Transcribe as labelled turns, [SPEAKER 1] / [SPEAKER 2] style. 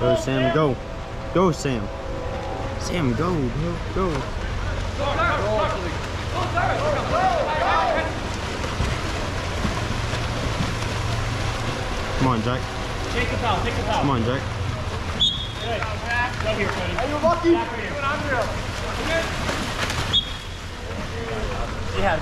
[SPEAKER 1] Go, Sam, go. Go, Sam. Sam, go, go, go. Come on, Jack.
[SPEAKER 2] Take the foul.
[SPEAKER 1] Come on, Jack.
[SPEAKER 2] Good. Go here, Cody.
[SPEAKER 3] you lucky.
[SPEAKER 2] Here. Yeah.